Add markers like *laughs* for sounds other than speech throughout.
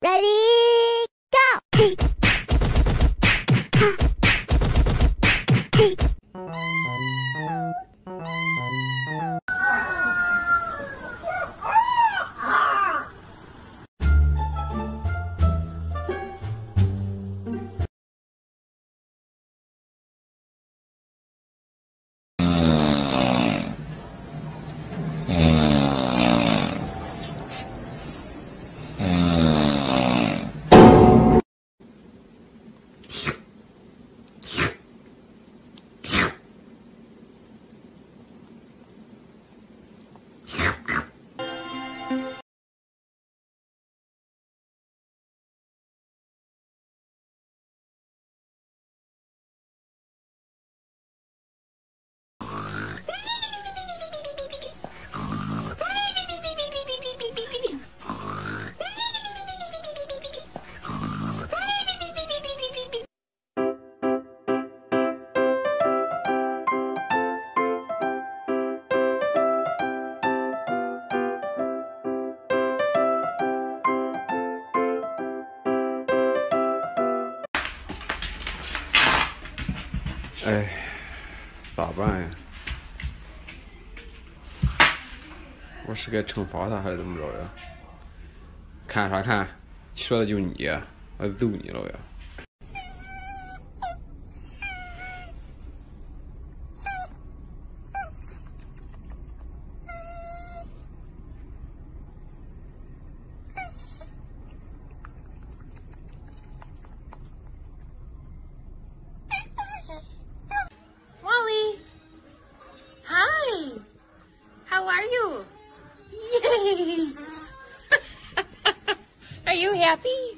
Ready, go! “哎，咋办呀？我是该惩罚他还是怎么着呀？看啥看？说的就你，我揍你了呀！” Happy?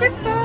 Ai, *laughs*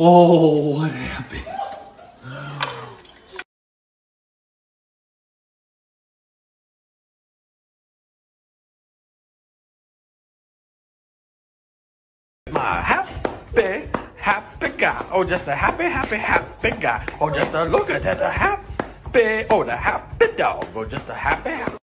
Oh, what happened? Oh, just a happy, happy, happy guy. Oh, just a look at that, happy. Oh, the happy dog. Oh, just a happy, happy.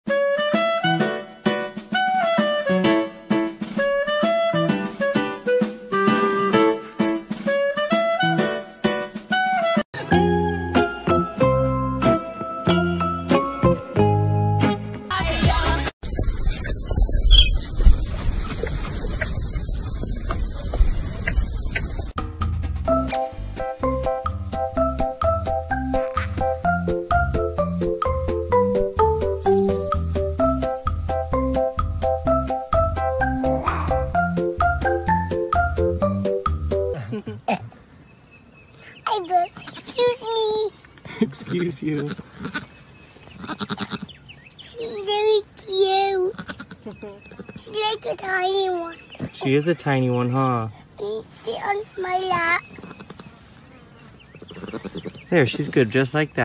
Excuse you. She's very cute. She's like a tiny one. She is a tiny one, huh? And sit on my lap. There, she's good, just like that.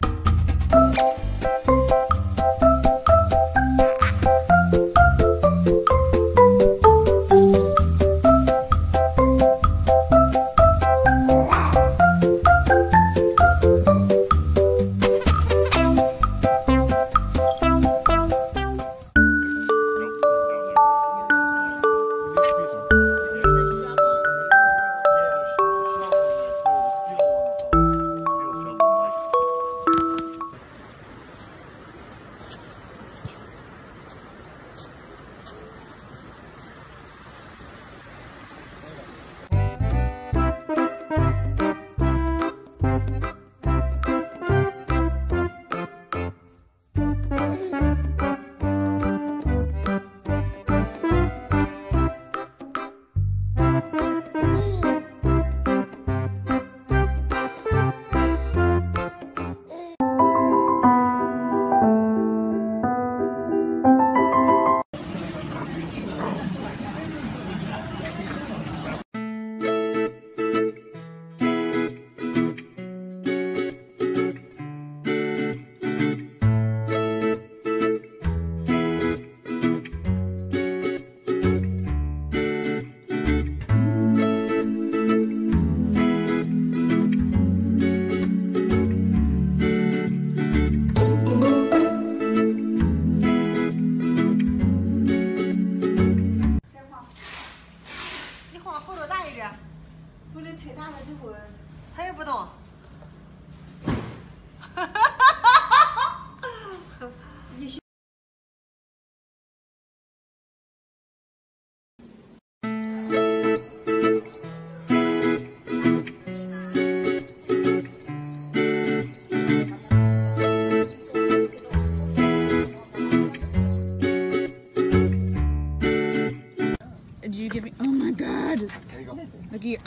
Did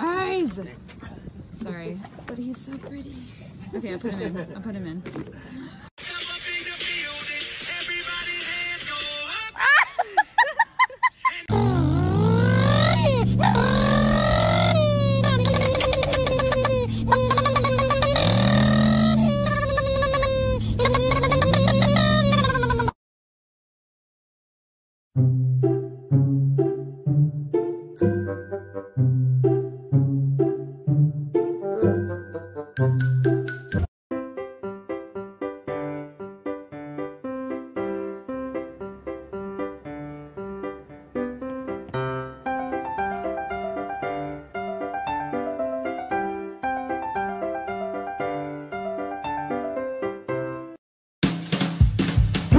eyes. Sorry, but he's so pretty. Okay, I'll put him in. I'll put him in.